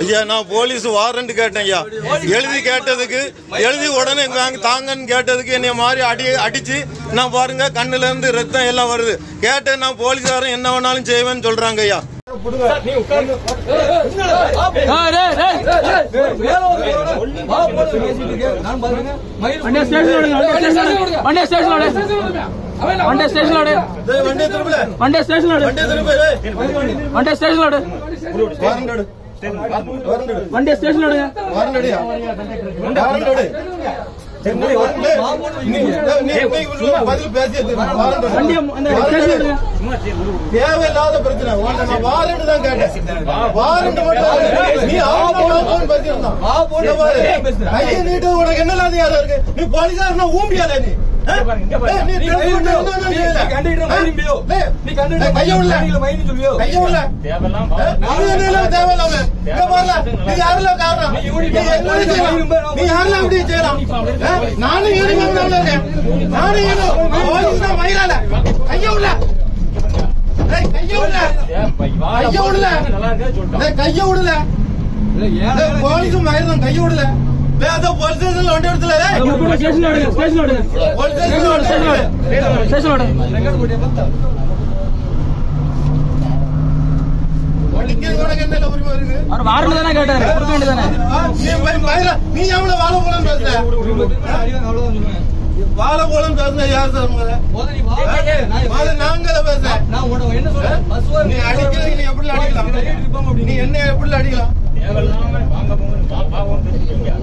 ஐயா நான் police warrant கேட்டேன் ஐயா. எழுதி கேட்டதுக்கு எழுதி உடனே தாங்கன்னு கேட்டதுக்கு என்னைய மாதிரி அடி அடிச்சு நான் பாருங்க கண்ணுல இருந்து ரத்தம் எல்லாம் வருது. கேட்டேன் நான் போலீஸ்காரன் என்ன வேணாலும் செய்வேன்னு சொல்றாங்க ஐயா. வண்டியை ஸ்டேஷன்ல வண்டியை ஸ்டேஷன்ல வண்டியை ஸ்டேஷன்ல விடு வண்டியை ஸ்டேஷன்ல வண்டியை விடுங்க தேவையில்லாத பிரச்சனை. வாரண்ட் தான் கேட்டேன். வாரண்ட் மட்டும் நீ அவங்க பேசியிருந்தான் கையை நீட்டு. உனக்கு என்ன அதிகாரம் இருக்கு? நீ போலீஸார் ஊம்பியால நீ. நானும். கையை விடல. போலீஸும் மயிர்தான் கையை விடல. அடிக்கிறது உரிமை இருக்கு? அவர் வாரண்ட் தானே கேட்டாரு. கொடுக்க வேண்டியதானே நீ எவ்வளவு வாழ போலம் பேசுற? வாழ போலம் பேசுன யார் சார் முதல்ல நாங்கள பேசுறேன். நீ அடிக்கிறதுக்கு நீ எப்படி அடிக்கலாம்? நீ என்ன எப்படி அடிக்கலாம்?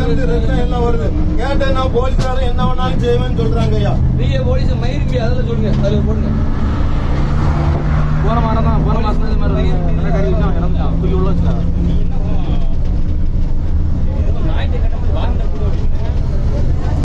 இருந்து ரத்தம் எல்லாம் வருது கேட்டேன் நான் போலீஸ்காரன் என்ன வேணாலும் செய்வேன்னு சொல்றாங்க ஐயா போன வாரம் தான் போன சொல்லுங்க. தான் இது